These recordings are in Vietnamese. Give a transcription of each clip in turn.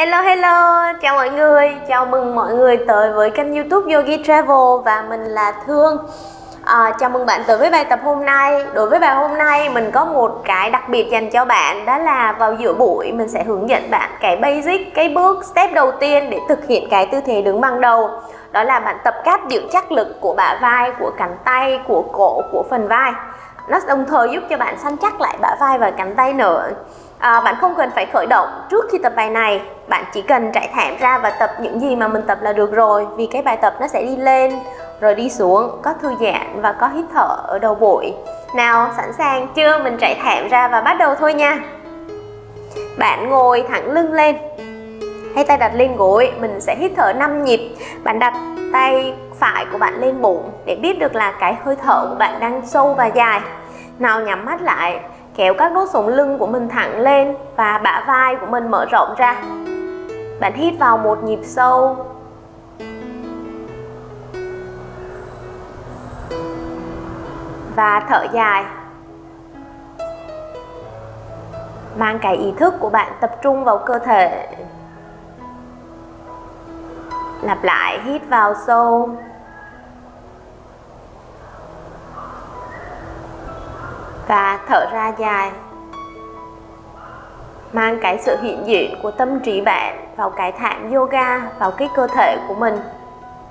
Hello hello, chào mọi người, chào mừng mọi người tới với kênh youtube Yogi Travel và mình là Thương. À, Chào mừng bạn tới với bài tập hôm nay. Đối với bài hôm nay mình có một cái đặc biệt dành cho bạn Đó là vào giữa buổi mình sẽ hướng dẫn bạn cái basic, cái bước step đầu tiên để thực hiện cái tư thế đứng bằng đầu. Đó là bạn tập cáp giữ chắc lực của bả vai, của cánh tay, của cổ, của phần vai. Nó đồng thời giúp cho bạn săn chắc lại bả vai và cánh tay nữa à, bạn không cần phải khởi động trước khi tập bài này. Bạn chỉ cần trải thảm ra và tập những gì mà mình tập là được rồi vì cái bài tập nó sẽ đi lên rồi đi xuống có thư giãn và có hít thở ở đầu bụi nào sẵn sàng chưa? Mình chạy thảm ra và bắt đầu thôi nha. Bạn ngồi thẳng lưng lên. Hay tay đặt lên gối mình sẽ hít thở 5 nhịp. Bạn đặt tay phải của bạn lên bụng để biết được là cái hơi thở của bạn đang sâu và dài. Nào nhắm mắt lại kéo các đốt sống lưng của mình thẳng lên và bả vai của mình mở rộng ra. Bạn hít vào một nhịp sâu. Và thở dài. Mang cái ý thức của bạn tập trung vào cơ thể. Lặp lại, hít vào sâu. Và thở ra dài, mang cái sự hiện diện của tâm trí bạn vào cái thảm yoga, vào cái cơ thể của mình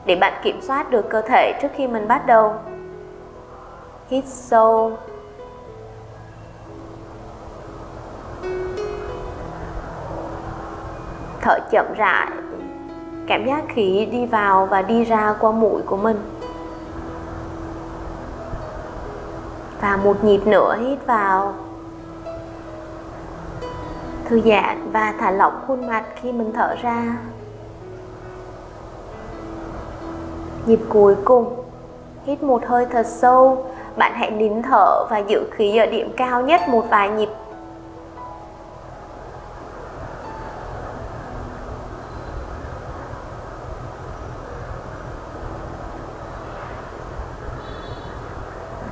để bạn kiểm soát được cơ thể trước khi mình bắt đầu. Hít sâu. Thở chậm rãi. Cảm giác khí đi vào và đi ra qua mũi của mình. Và một nhịp nữa hít vào. Thư giãn và thả lỏng khuôn mặt khi mình thở ra. Nhịp cuối cùng, hít một hơi thật sâu. Bạn hãy nín thở và giữ khí ở điểm cao nhất một vài nhịp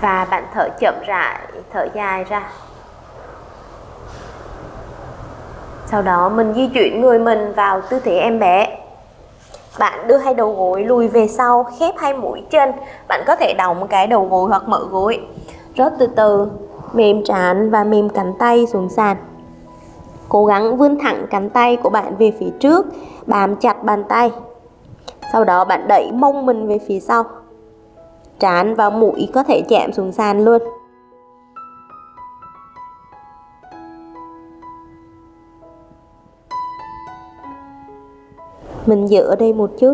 và bạn thở chậm rãi thở dài ra. Sau đó mình di chuyển người mình vào tư thế em bé. Bạn đưa hai đầu gối lùi về sau, khép hai mũi chân. Bạn có thể đóng cái đầu gối hoặc mở gối. Rất từ từ, mềm trán và mềm cánh tay xuống sàn. Cố gắng vươn thẳng cánh tay của bạn về phía trước, bám chặt bàn tay. Sau đó bạn đẩy mông mình về phía sau trán và mũi có thể chạm xuống sàn luôn. Mình giữ ở đây một chút.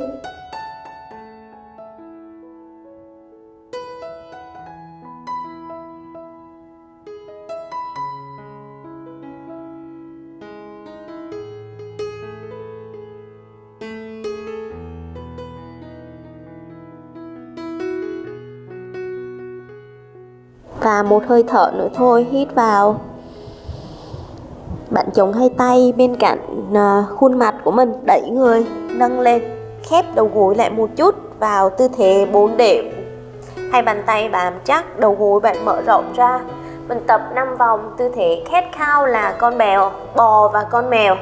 Và một hơi thở nữa thôi, hít vào. Bạn chống hai tay bên cạnh à, khuôn mặt của mình đẩy người, nâng lên, khép đầu gối lại một chút vào tư thế 4 điểm. Hai bàn tay bám chắc, đầu gối bạn mở rộng ra. Mình tập 5 vòng, tư thế cat cow là con mèo, bò và con mèo.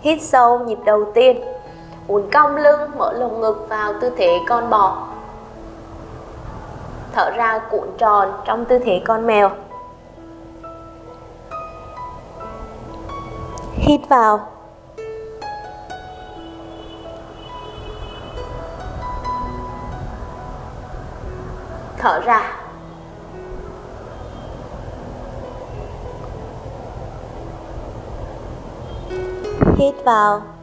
Hít sâu nhịp đầu tiên. Uốn cong lưng, mở lồng ngực vào tư thế con bò thở ra cuộn tròn trong tư thế con mèo. Hít vào. Thở ra. Hít vào.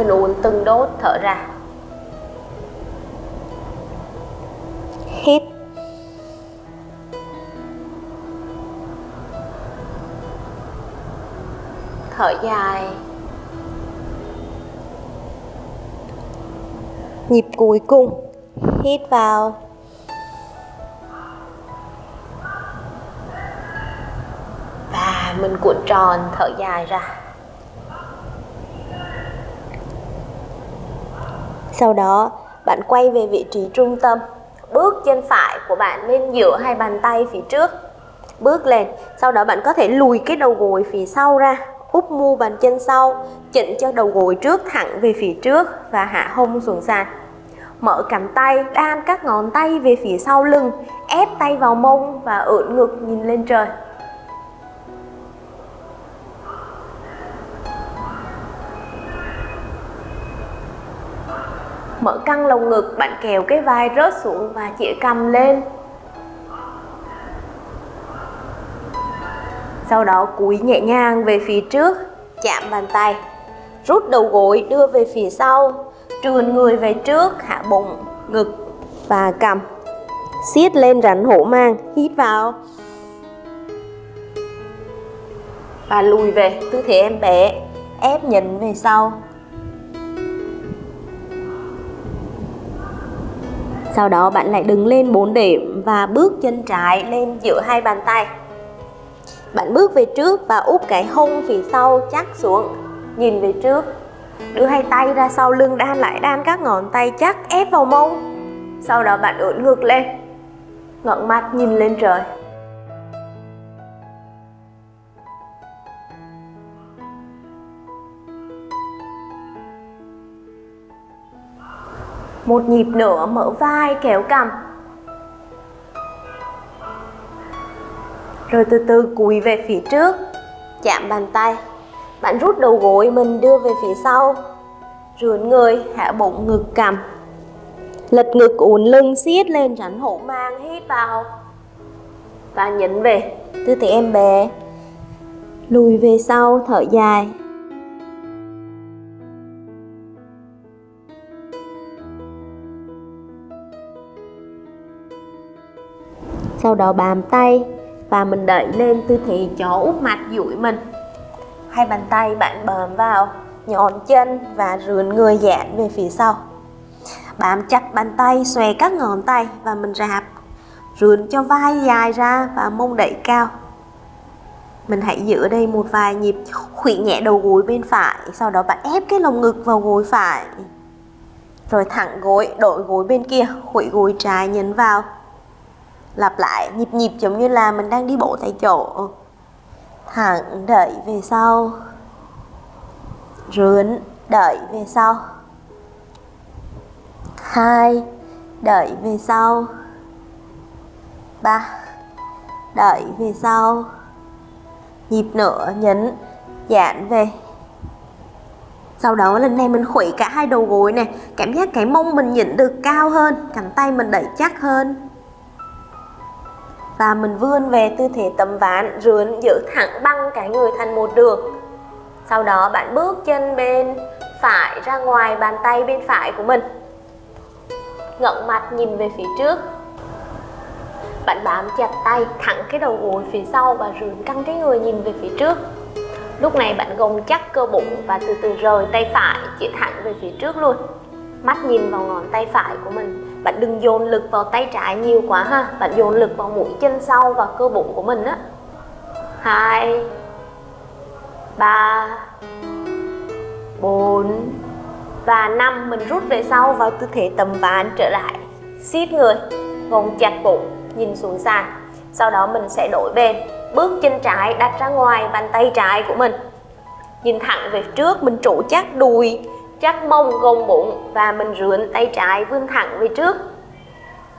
Mình uốn từng đốt, thở ra. Hít. Thở dài. Nhịp cuối cùng. Hít vào. Và mình cuộn tròn, thở dài ra. Sau đó, bạn quay về vị trí trung tâm. Bước chân phải của bạn lên giữa hai bàn tay phía trước. Bước lên, sau đó bạn có thể lùi cái đầu gối phía sau ra úp mu bàn chân sau, chỉnh cho đầu gối trước thẳng về phía trước và hạ hông xuống sàn. Mở cánh tay, đan các ngón tay về phía sau lưng, ép tay vào mông và ưỡn ngực nhìn lên trời. Mở căng lồng ngực, bạn kéo cái vai rớt xuống và chĩa cầm lên. Sau đó cúi nhẹ nhàng về phía trước, chạm bàn tay, rút đầu gối đưa về phía sau, trườn người về trước, hạ bụng, ngực và cầm siết lên rắn hổ mang, hít vào. Và lùi về, tư thế em bé, ép nhấn về sau. Sau đó bạn lại đứng lên 4 điểm và bước chân trái lên giữa hai bàn tay. Bạn bước về trước và úp cái hông phía sau chắc xuống. Nhìn về trước, đưa hai tay ra sau lưng đan lại đan các ngón tay chắc ép vào mông. Sau đó bạn ưỡn ngược lên, ngẩng mặt nhìn lên trời. Một nhịp nữa mở vai kéo cằm. Rồi từ từ cúi về phía trước, chạm bàn tay. Bạn rút đầu gối mình đưa về phía sau, rướn người, hạ bụng ngực cằm. Lật ngực uốn lưng siết lên rắn hổ mang hít vào. Và nhấn về, tư thế em bé. Lùi về sau, thở dài. Sau đó bám tay và mình đẩy lên tư thế chó úp mặt duỗi mình. Hai bàn tay bạn bám vào nhọn chân và rườn người giãn về phía sau. Bám chặt bàn tay, xòe các ngón tay và mình rạp rườn cho vai dài ra và mông đẩy cao. Mình hãy giữ đây một vài nhịp khuỵu nhẹ đầu gối bên phải, sau đó bạn ép cái lồng ngực vào gối phải. Rồi thẳng gối đổi gối bên kia, khuỵu gối trái nhấn vào lặp lại nhịp nhịp giống như là mình đang đi bộ tại chỗ. Thẳng đẩy về sau. Rướn đẩy về sau. Hai, đẩy về sau. Ba, đẩy về sau. Nhịp nữa nhấn, giãn về. Sau đó lần này mình khuỷu cả hai đầu gối này cảm giác cái mông mình nhịn được cao hơn cánh tay mình đẩy chắc hơn và mình vươn về tư thế tấm ván, rướn, giữ thẳng băng cái người thành một đường. Sau đó bạn bước chân bên phải ra ngoài bàn tay bên phải của mình. Ngẩng mặt nhìn về phía trước. Bạn bám chặt tay thẳng cái đầu gối phía sau và rướn căng cái người nhìn về phía trước. Lúc này bạn gồng chắc cơ bụng và từ từ rời tay phải, chỉ thẳng về phía trước luôn. Mắt nhìn vào ngón tay phải của mình bạn đừng dồn lực vào tay trái nhiều quá ha. Bạn dồn lực vào mũi chân sau và cơ bụng của mình á. Hai, ba, bốn và năm. Mình rút về sau vào tư thế tầm ván trở lại. Siết người, gồng chặt bụng, nhìn xuống sàn. Sau đó mình sẽ đổi bên. Bước chân trái đặt ra ngoài bàn tay trái của mình. Nhìn thẳng về trước, mình trụ chắc đùi chắc mông gồng bụng và mình rướn tay trái vươn thẳng về trước.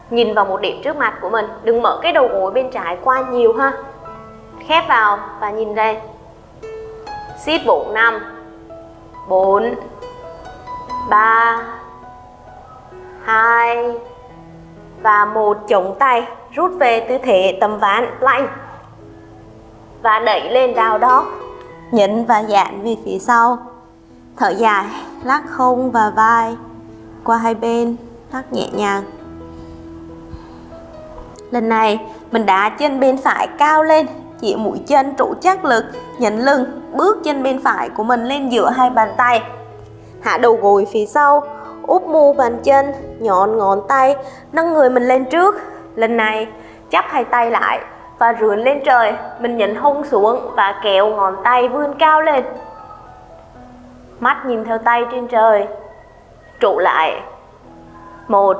Nhìn vào một điểm trước mặt của mình, đừng mở cái đầu gối bên trái qua nhiều ha. Khép vào và nhìn đây siết bụng 5 4 3 2 và một chống tay, rút về tư thế tầm ván lạnh. Và đẩy lên đào đó, nhấn và giãn về phía sau. Thở dài lắc hông và vai qua hai bên, lắc nhẹ nhàng. Lần này, mình đá chân bên phải cao lên, chỉ mũi chân trụ chắc lực, nhấn lưng, bước chân bên phải của mình lên giữa hai bàn tay. Hạ đầu gối phía sau, úp mu bàn chân, nhọn ngón tay, nâng người mình lên trước. Lần này, chắp hai tay lại và rướn lên trời. Mình nhấn hông xuống và kéo ngón tay vươn cao lên mắt nhìn theo tay trên trời. Trụ lại. Một.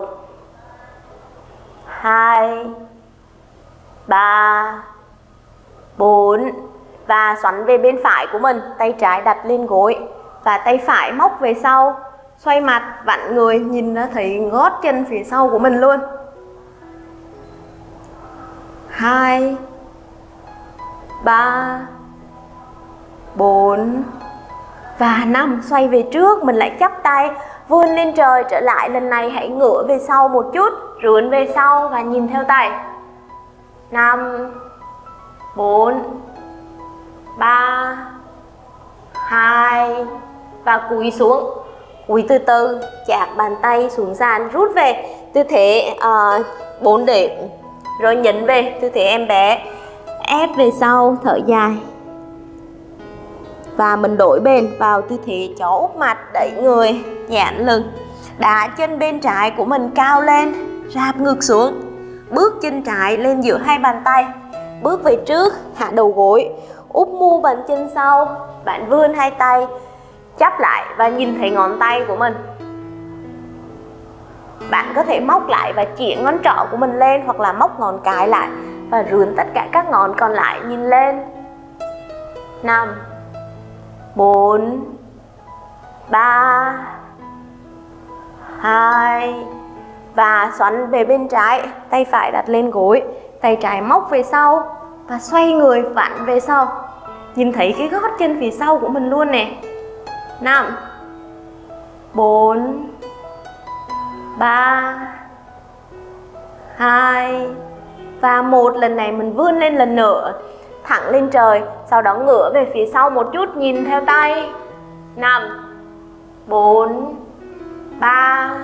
Hai. Ba. Bốn. Và xoắn về bên phải của mình. Tay trái đặt lên gối. Và tay phải móc về sau. Xoay mặt, vặn người, nhìn nó thấy gót chân phía sau của mình luôn. Hai. Ba. Bốn và năm xoay về trước mình lại chắp tay vươn lên trời trở lại lần này hãy ngửa về sau một chút rướn về sau và nhìn theo tay. Năm bốn ba hai và cúi xuống. Cúi từ từ chạc bàn tay xuống sàn rút về tư thế uh, bốn để rồi nhấn về tư thế em bé. Ép về sau thở dài và mình đổi bên vào tư thế chó úp mặt, đẩy người giãn lưng đá chân bên trái của mình cao lên, rạp ngược xuống. Bước chân trái lên giữa hai bàn tay. Bước về trước, hạ đầu gối. Úp mu bàn chân sau. Bạn vươn hai tay, chắp lại và nhìn thấy ngón tay của mình. Bạn có thể móc lại và chỉ ngón trỏ của mình lên hoặc là móc ngón cái lại và rướn tất cả các ngón còn lại nhìn lên. 5 4 3 2 và xoắn về bên trái. Tay phải đặt lên gối, tay trái móc về sau và xoay người vặn về sau. Nhìn thấy cái gót chân phía sau của mình luôn nè. 5 4 3 2 và một. Lần này mình vươn lên lần nữa thẳng lên trời, sau đó ngửa về phía sau một chút, nhìn theo tay. 5 4 3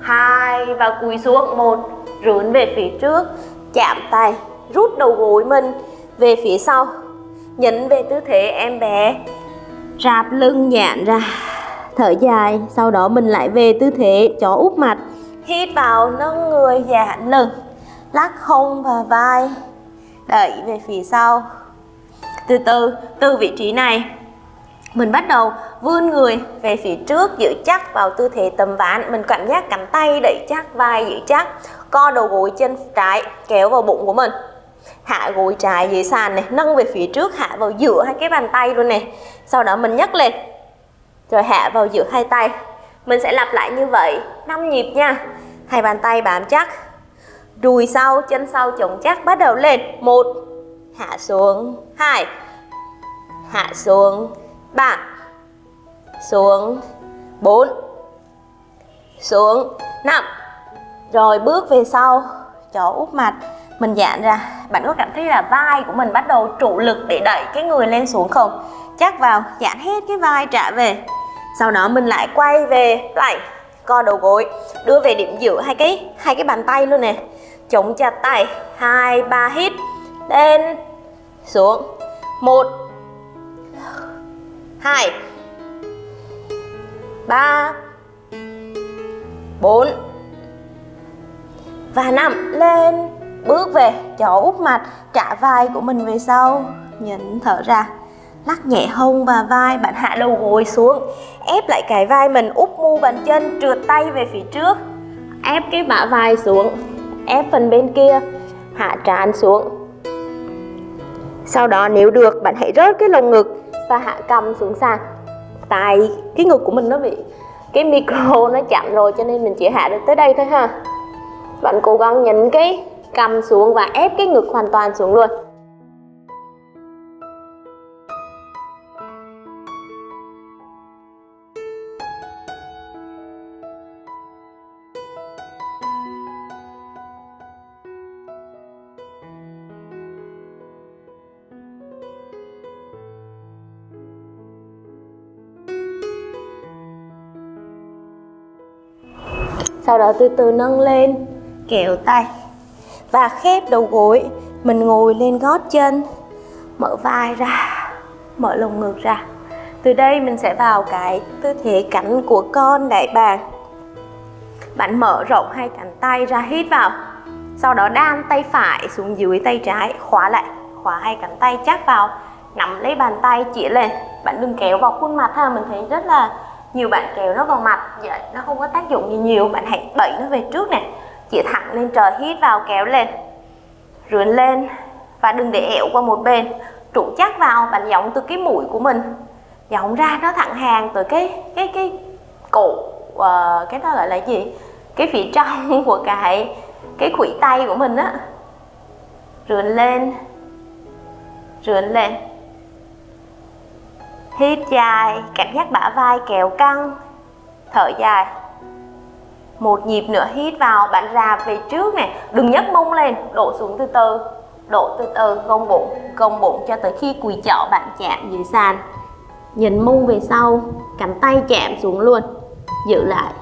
2 và cúi xuống, một, rướn về phía trước, chạm tay, rút đầu gối mình về phía sau, nhấn về tư thế em bé. Rạp lưng giãn ra, thở dài, sau đó mình lại về tư thế chó úp mặt, hít vào, nâng người, giãn lưng, lắc hông và vai đẩy về phía sau. Từ từ từ vị trí này. Mình bắt đầu vươn người về phía trước, giữ chắc vào tư thế tầm ván. Mình cảm giác cánh tay đẩy chắc, vai giữ chắc. Co đầu gối chân trái, kéo vào bụng của mình. Hạ gối trái dưới sàn này, nâng về phía trước, hạ vào giữa hai cái bàn tay luôn này. Sau đó mình nhấc lên, rồi hạ vào giữa hai tay. Mình sẽ lặp lại như vậy 5 nhịp nha. Hai bàn tay bám chắc đùi sau, chân sau chống chắc bắt đầu lên. Một, hạ xuống. Hai, hạ xuống. Ba, xuống. Bốn, xuống. Năm. Rồi bước về sau, chỗ úp mặt, mình giãn ra. Bạn có cảm thấy là vai của mình bắt đầu trụ lực để đẩy cái người lên xuống không? Chắc vào, giãn hết cái vai trả về. Sau đó mình lại quay về, lại co đầu gối, đưa về điểm giữa hai cái hai cái bàn tay luôn nè chống chặt tay. Hai, ba, hít. Lên. Xuống. Một. Hai. Ba. Bốn. Và năm. Lên. Bước về. Chỗ úp mặt. Trả vai của mình về sau. Nhịn thở ra. Lắc nhẹ hông và vai. Bạn hạ đầu gối xuống. Ép lại cái vai mình úp mu bàn chân, trượt tay về phía trước. Ép cái bả vai xuống ép phần bên kia, hạ trán xuống. Sau đó nếu được, bạn hãy rớt cái lồng ngực và hạ cầm xuống sàn. Tại cái ngực của mình nó bị, cái micro nó chậm rồi cho nên mình chỉ hạ được tới đây thôi ha. Bạn cố gắng nhấn cái cầm xuống và ép cái ngực hoàn toàn xuống luôn. Sau đó từ từ nâng lên kéo tay và khép đầu gối. Mình ngồi lên gót chân, mở vai ra, mở lồng ngực ra. Từ đây mình sẽ vào cái tư thế cánh của con, đại bàng. Bạn mở rộng hai cánh tay ra, hít vào. Sau đó đan tay phải xuống dưới tay trái, khóa lại, khóa hai cánh tay chắc vào. Nắm lấy bàn tay chỉ lên. Bạn đừng kéo vào khuôn mặt ha, mình thấy rất là nhiều bạn kéo nó vào mặt vậy nó không có tác dụng gì nhiều. Bạn hãy đẩy nó về trước nè. Chỉ thẳng lên trời hít vào kéo lên. Rướn lên và đừng để ẹo qua một bên. Trụ chắc vào bạn giọng từ cái mũi của mình. Giọng ra nó thẳng hàng từ cái cái cái cổ uh, cái đó gọi là gì? Cái phía trong của cái cái khuỷu tay của mình á. Rướn lên. Rướn lên hít dài, cảm giác bả vai kéo căng. Thở dài. Một nhịp nữa hít vào bạn rạp về trước này đừng nhấc mông lên, đổ xuống từ từ. Đổ từ từ, gông bụng gông bụng cho tới khi quỳ chọ bạn chạm dưới sàn. Nhìn mông về sau cánh tay chạm xuống luôn. Giữ lại.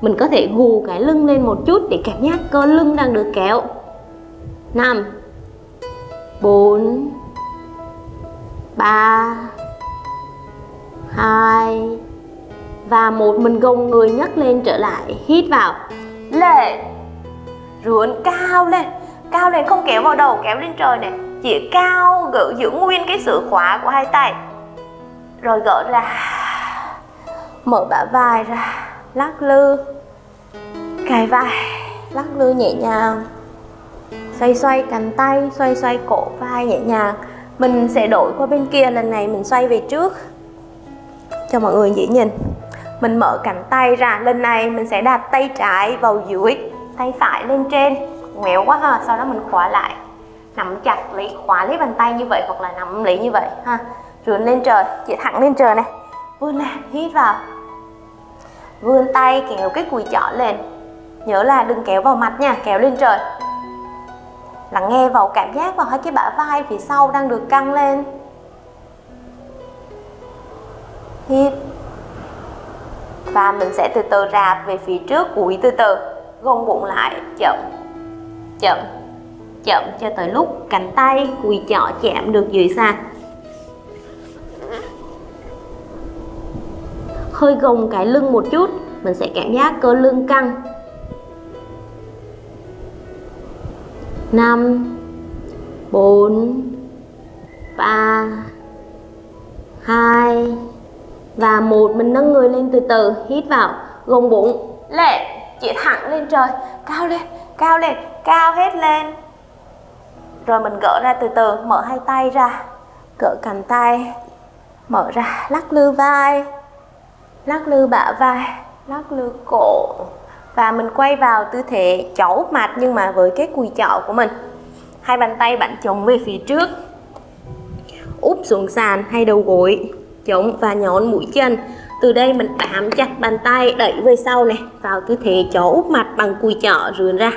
Mình có thể gù cái lưng lên một chút để cảm giác cơ lưng đang được kéo. 5 4 3 2 và một mình gồng người nhấc lên trở lại, hít vào. Lên. Rướn cao lên. Cao lên không kéo vào đầu, kéo lên trời này. Chỉ cao gỡ giữ nguyên cái sự khóa của hai tay. Rồi gỡ ra. Mở bả vai ra. Lắc lư. Cài vai. Lắc lư nhẹ nhàng. Xoay xoay cánh tay, xoay xoay cổ vai nhẹ nhàng. Mình sẽ đổi qua bên kia, lần này mình xoay về trước cho mọi người dễ nhìn. Mình mở cánh tay ra, lần này mình sẽ đặt tay trái vào dưới, tay phải lên trên. Ngoéo quá ha, sau đó mình khóa lại. Nắm chặt lấy, khóa lấy bàn tay như vậy hoặc là nắm lấy như vậy ha. Rướn lên trời chỉ thẳng lên trời này. Vươn lên hít vào. Vươn tay, kéo cái cùi chỏ lên. Nhớ là đừng kéo vào mặt nha, kéo lên trời. Lắng nghe vào cảm giác vào hai cái bả vai phía sau đang được căng lên hít và mình sẽ từ từ rạp về phía trước cúi từ từ. Gồng bụng lại, chậm chậm chậm cho tới lúc cánh tay cùi chỏ chạm được dưới sàn. Hơi gồng cái lưng một chút, mình sẽ cảm giác cơ lưng căng. 5 4 3 2 và một mình nâng người lên từ từ, hít vào, gồng bụng. Lệ chỉ thẳng lên trời. Cao lên cao lên, cao hết lên. Rồi mình gỡ ra từ từ, mở hai tay ra. Gỡ cánh tay, mở ra, lắc lư vai. Lắc lư bả vai, lắc lư cổ. Và mình quay vào tư thế chó mặt nhưng mà với cái cùi chậu của mình. Hai bàn tay bạn chống về phía trước. Úp xuống sàn hay đầu gối chống và nhón mũi chân. Từ đây mình bám chặt bàn tay đẩy về sau này vào tư thế chó úp mặt bằng cùi chỏ rườn ra.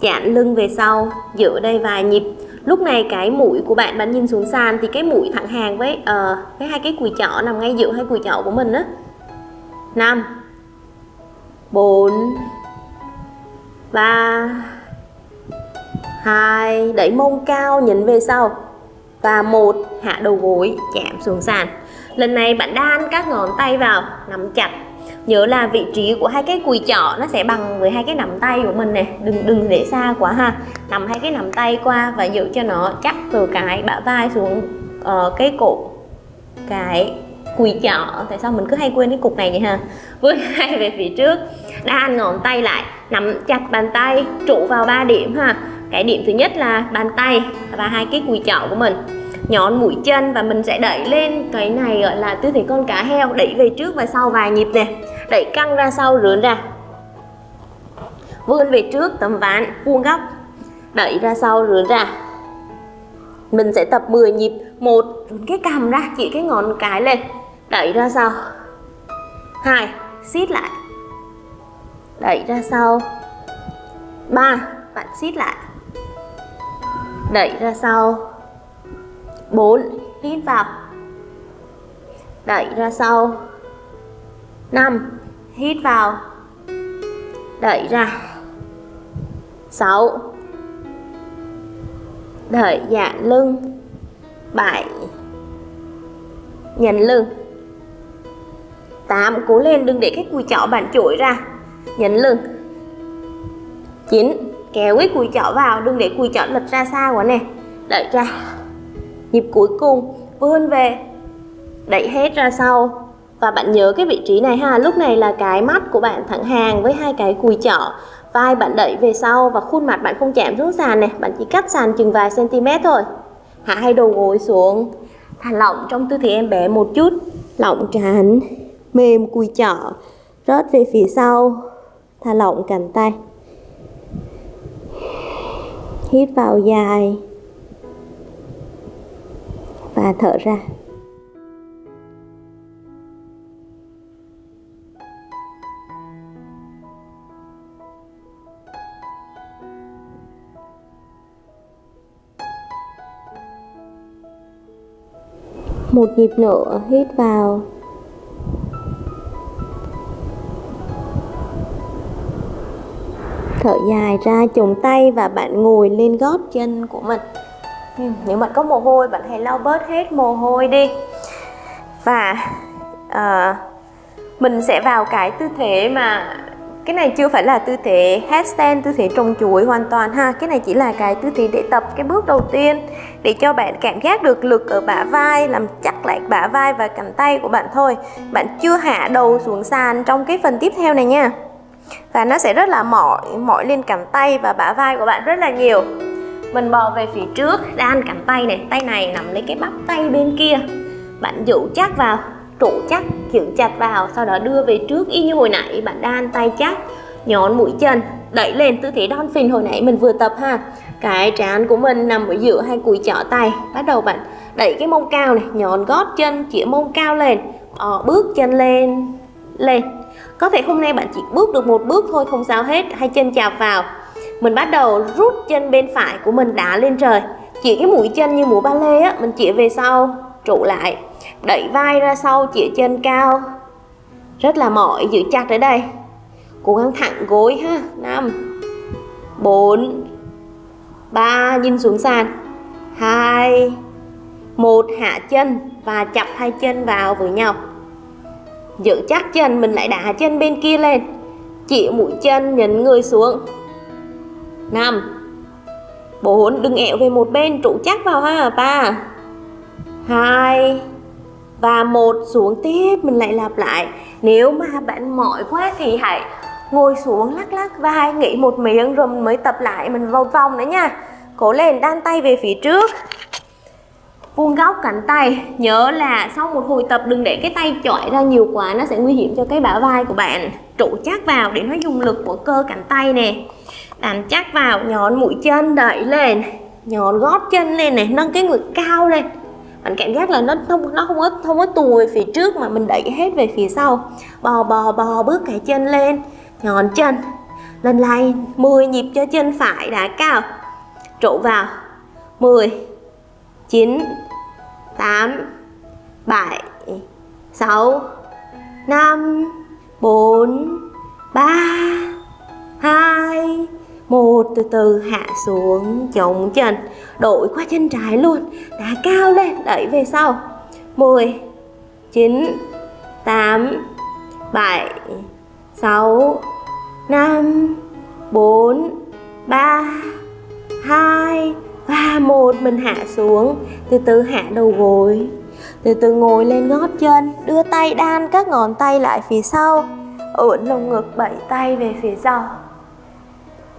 Chạm lưng về sau giữ đây vài nhịp. Lúc này cái mũi của bạn bạn nhìn xuống sàn thì cái mũi thẳng hàng với uh, cái hai cái cùi chỏ nằm ngay giữa hai cùi chỏ của mình á. Năm bốn ba hai đẩy mông cao nhìn về sau. Và một hạ đầu gối chạm xuống sàn lần này bạn đan các ngón tay vào nắm chặt. Nhớ là vị trí của hai cái cùi chỏ nó sẽ bằng với hai cái nắm tay của mình này. Đừng đừng để xa quá ha. Nắm hai cái nắm tay qua và giữ cho nó chắc từ cái bả vai xuống uh, cái cổ cái cùi chỏ. Tại sao mình cứ hay quên cái cục này vậy ha? Vươn hai về phía trước đan ngón tay lại nắm chặt bàn tay trụ vào ba điểm ha. Cái điểm thứ nhất là bàn tay và hai cái cùi chỏ của mình nhón mũi chân và mình sẽ đẩy lên cái này gọi là tư thế con cá heo, đẩy về trước và sau vài nhịp này. Đẩy căng ra sau, rướn ra. Vươn về trước tầm ván, vuông góc. Đẩy ra sau, rướn ra. Mình sẽ tập 10 nhịp. Một rướn cái cằm ra, chỉ cái ngón cái lên. Đẩy ra sau. Hai, siết lại. Đẩy ra sau. Ba, bạn siết lại. Đẩy ra sau. 4 hít vào đẩy ra sau. 5 hít vào. Đẩy ra. 6 đẩy dạng lưng. 7 nhấn lưng. 8 cố lên đừng để cái cùi chỏ bạn chuỗi ra. Nhấn lưng. 9 kéo cái cùi chỏ vào, đừng để cùi chỏ lật ra xa quá nè. Đẩy ra nhịp cuối cùng vươn về. Đẩy hết ra sau. Và bạn nhớ cái vị trí này ha, lúc này là cái mắt của bạn thẳng hàng với hai cái cùi chỏ. Vai bạn đẩy về sau và khuôn mặt bạn không chạm xuống sàn này, bạn chỉ cách sàn chừng vài cm thôi. Hạ hai đầu gối xuống. Thả lỏng trong tư thế em bé một chút. Lỏng trán, mềm cùi chỏ. Rớt về phía sau. Thả lỏng cánh tay. Hít vào dài và thở ra. Một nhịp nữa hít vào. Thở dài ra chồng tay và bạn ngồi lên gót chân của mình ừ, nếu bạn có mồ hôi bạn hãy lau bớt hết mồ hôi đi. Và uh, mình sẽ vào cái tư thế mà cái này chưa phải là tư thế headstand tư thế trồng chuối hoàn toàn ha. Cái này chỉ là cái tư thế để tập cái bước đầu tiên để cho bạn cảm giác được lực ở bả vai làm chắc lại bả vai và cẳng tay của bạn thôi. Bạn chưa hạ đầu xuống sàn trong cái phần tiếp theo này nha. Và nó sẽ rất là mỏi mỏi lên cẳng tay và bả vai của bạn rất là nhiều mình bò về phía trước đan cánh tay này tay này nằm lấy cái bắp tay bên kia. Bạn giữ chắc vào trụ chắc giữ chặt vào sau đó đưa về trước. Y như hồi nãy bạn đan tay chắc nhón mũi chân đẩy lên tư thế dolphin hồi nãy mình vừa tập ha. Cái trán của mình nằm ở giữa hai cùi chỏ tay. Bắt đầu bạn đẩy cái mông cao này nhón gót chân chĩa mông cao lên. Ờ, bước chân lên lên. Có thể hôm nay bạn chỉ bước được một bước thôi không sao hết. Hai chân chạp vào mình bắt đầu rút chân bên phải của mình đá lên trời. Chỉ cái mũi chân như mũi ba lê á, mình chĩa về sau, trụ lại. Đẩy vai ra sau, chĩa chân cao. Rất là mỏi, giữ chặt ở đây. Cố gắng thẳng gối ha, năm, bốn, ba, nhìn xuống sàn. Hai, một, hạ chân và chập hai chân vào với nhau. Giữ chắc chân, mình lại đá chân bên kia lên. Chỉ mũi chân, nhấn người xuống năm bốn đừng ẹo về một bên trụ chắc vào ha, ba. Hai. Và một, xuống tiếp, mình lại lặp lại. Nếu mà bạn mỏi quá thì hãy ngồi xuống lắc lắc vai, nghỉ một miệng rồi mình mới tập lại, mình vào vòng nữa nha. Cố lên, đan tay về phía trước. Vuông góc cánh tay, nhớ là sau một hồi tập đừng để cái tay chọi ra nhiều quá, nó sẽ nguy hiểm cho cái bả vai của bạn. Trụ chắc vào để nó dùng lực của cơ cánh tay nè. Tạm chắc vào, nhón mũi chân đẩy lên, nhón gót chân lên này, nâng cái ngực cao lên. Bạn cảm giác là nó không nó không có không có tù về phía trước mà mình đẩy hết về phía sau. Bò bò bò, bước cái chân lên, nhón chân. Lần lại 10 nhịp cho chân phải đã cao. Trụ vào. 10 9 8 7 6 5 4 3 từ từ hạ xuống chống chân, đổi qua chân trái luôn, đá cao lên, đẩy về sau. 10 9 8 7 6 5 4 3 2 và một. Mình hạ xuống, từ từ hạ đầu gối, từ từ ngồi lên gót chân, đưa tay đan các ngón tay lại phía sau. Ổn lồng ngực, bảy tay về phía sau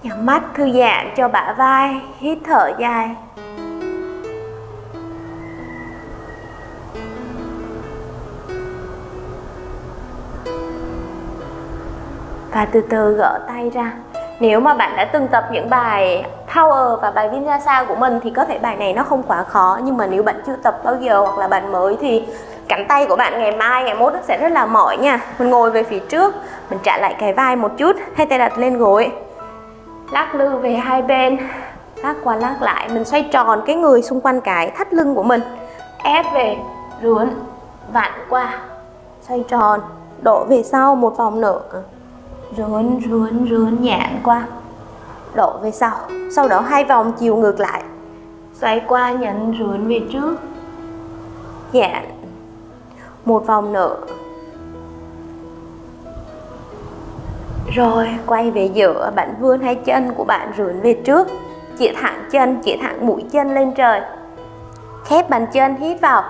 nhắm mắt, thư giãn cho bả vai, hít thở dài. Và từ từ gỡ tay ra. Nếu mà bạn đã từng tập những bài power và bài vinyasa của mình thì có thể bài này nó không quá khó. Nhưng mà nếu bạn chưa tập bao giờ hoặc là bạn mới thì cánh tay của bạn ngày mai, ngày mốt nó sẽ rất là mỏi nha. Mình ngồi về phía trước, mình trả lại cái vai một chút. Hai tay đặt lên gối lắc lư về hai bên. Lắc qua lắc lại, mình xoay tròn cái người xung quanh cái thắt lưng của mình. Ép về, rướn, vặn qua, xoay tròn, đổ về sau một vòng nữa. Rướn rướn rướn nhạn qua, đổ về sau. Sau đó hai vòng chiều ngược lại. Xoay qua nhẫn rướn về trước. Nhạn một vòng nữa. Rồi quay về giữa bạn vươn hai chân của bạn rưỡn về trước Chĩa thẳng chân, chĩa thẳng mũi chân lên trời. Khép bàn chân hít vào.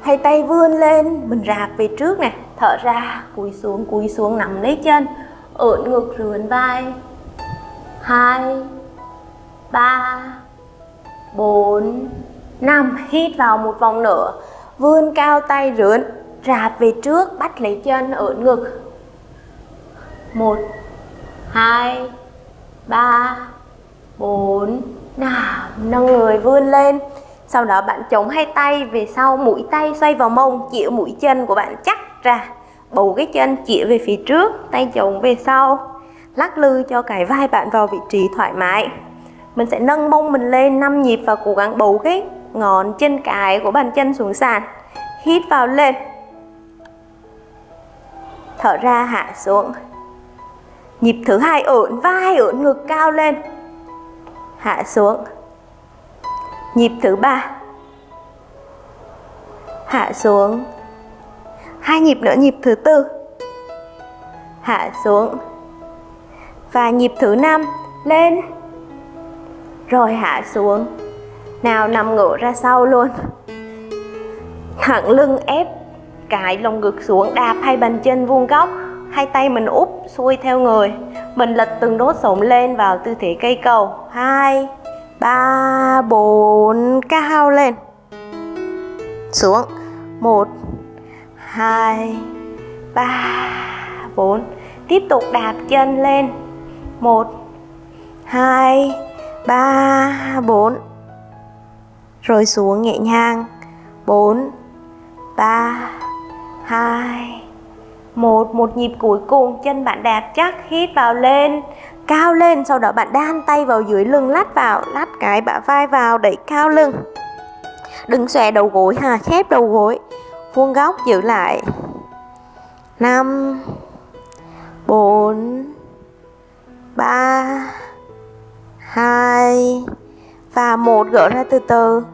Hai tay vươn lên, mình rạp về trước nè. Thở ra, cúi xuống, cúi xuống nằm lấy chân. Ưỡn ngực rưỡn vai. Hai ba bốn năm. Hít vào một vòng nữa. Vươn cao tay rưỡn rạp về trước bắt lấy chân ưỡn ngực một, hai, ba, bốn. Nào, nâng người vươn lên. Sau đó bạn chống hai tay, về sau mũi tay xoay vào mông chịu mũi chân của bạn chắc ra. Bầu cái chân, chĩa về phía trước, tay chống về sau. Lắc lư cho cái vai bạn vào vị trí thoải mái. Mình sẽ nâng mông mình lên 5 nhịp và cố gắng bầu cái ngón chân cái của bàn chân xuống sàn. Hít vào lên. Thở ra, hạ xuống nhịp thứ hai ổn, vai ổn, ngực cao lên. Hạ xuống. Nhịp thứ ba. Hạ xuống. Hai nhịp nữa, nhịp thứ tư. Hạ xuống. Và nhịp thứ năm, lên. Rồi hạ xuống. Nào nằm ngửa ra sau luôn. Thẳng lưng ép, cái lồng ngực xuống, đạp hai bàn chân vuông góc hai tay mình úp xuôi theo người. Mình lật từng đốt sống lên vào tư thế cây cầu. Hai, ba, bốn, cao lên. Xuống. Một, hai, ba, bốn. Tiếp tục đạp chân lên. Một, hai, ba, bốn. Rồi xuống nhẹ nhàng. Bốn, ba, hai một một nhịp cuối cùng, chân bạn đạp chắc hít vào lên. Cao lên, sau đó bạn đan tay vào dưới lưng, lát vào, lát cái bả vai vào, đẩy cao lưng. Đừng xòe đầu gối hà khép đầu gối. Vuông góc giữ lại. Năm, bốn, ba, hai, và một gỡ ra từ từ.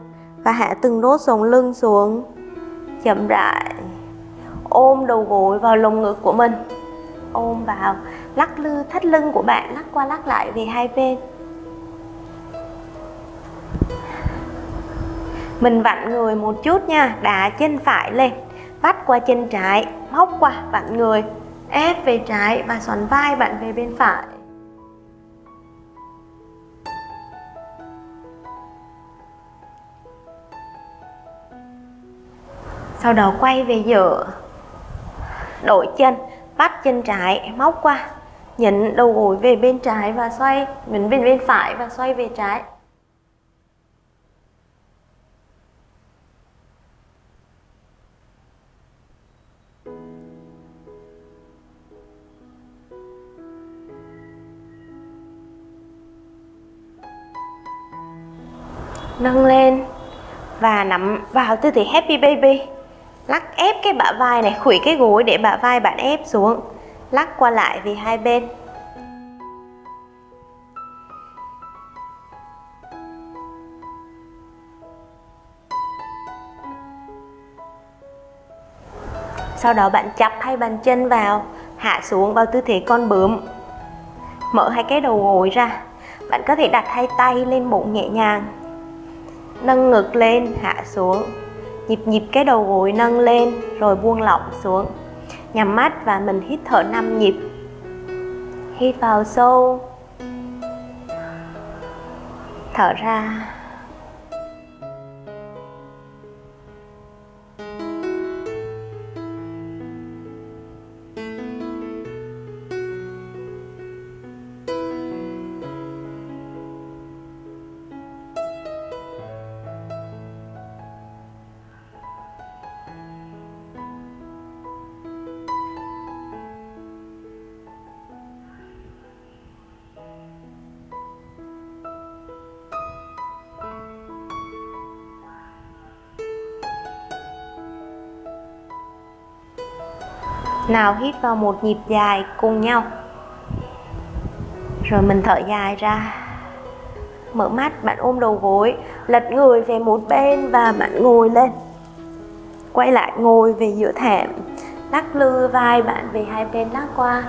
Và hạ từng đốt sống lưng xuống. Chậm rãi ôm đầu gối vào lồng ngực của mình. Ôm vào, lắc lư, thắt lưng của bạn, lắc qua lắc lại về hai bên. Mình vặn người một chút nha, đá chân phải lên, vắt qua chân trái, móc qua, vặn người, ép về trái và xoắn vai bạn về bên phải. Sau đó quay về giữa đổi chân, bắt chân trái, móc qua, nhấn đầu gối về bên trái và xoay, nhấn bên bên phải và xoay về trái. Nâng lên và nắm vào tư thế happy baby lắc ép cái bả vai này khuỷu cái gối để bả vai bạn ép xuống. Lắc qua lại về hai bên. Sau đó bạn chập hai bàn chân vào, hạ xuống vào tư thế con bướm. Mở hai cái đầu gối ra, bạn có thể đặt hai tay lên bụng nhẹ nhàng. Nâng ngực lên, hạ xuống nhịp nhịp cái đầu gối nâng lên, rồi buông lỏng xuống. Nhắm mắt và mình hít thở 5 nhịp. Hít vào sâu. Thở ra. Nào hít vào một nhịp dài cùng nhau. Rồi mình thở dài ra. Mở mắt, bạn ôm đầu gối, lật người về một bên và bạn ngồi lên. Quay lại ngồi về giữa thảm lắc lư vai bạn về hai bên lắc qua,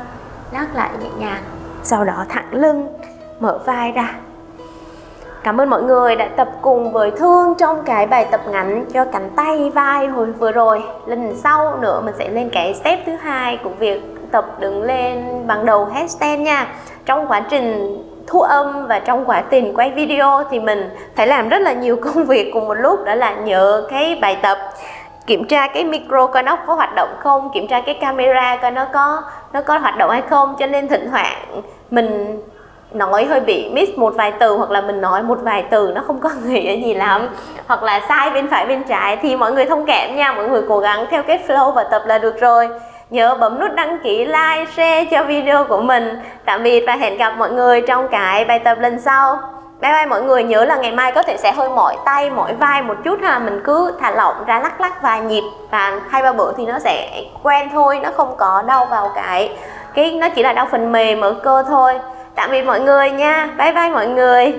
lắc lại nhẹ nhàng. Sau đó thẳng lưng, mở vai ra. Cảm ơn mọi người đã tập cùng với Thương trong cái bài tập ngắn cho cánh tay, vai hồi vừa rồi. Lần sau nữa mình sẽ lên cái step thứ hai của việc tập đứng lên bằng đầu headstand nha. Trong quá trình thu âm và trong quá trình quay video thì mình phải làm rất là nhiều công việc cùng một lúc, đó là nhớ cái bài tập. Kiểm tra cái micro coi nó có hoạt động không, kiểm tra cái camera coi nó có nó có hoạt động hay không. Cho nên thỉnh thoảng mình nói hơi bị miss một vài từ hoặc là mình nói một vài từ, nó không có nghĩa gì lắm. Hoặc là sai bên phải bên trái thì mọi người thông cảm nha, mọi người cố gắng theo cái flow và tập là được rồi. Nhớ bấm nút đăng ký, like, share cho video của mình. Tạm biệt và hẹn gặp mọi người trong cái bài tập lần sau. Bye bye mọi người, nhớ là ngày mai có thể sẽ hơi mỏi tay, mỏi vai một chút ha. Mình cứ thả lỏng ra lắc lắc vài nhịp. Và hai ba bữa thì nó sẽ quen thôi, nó không có đau vào cái cái, nó chỉ là đau phần mềm ở cơ thôi tạm biệt mọi người nha. Bye bye mọi người.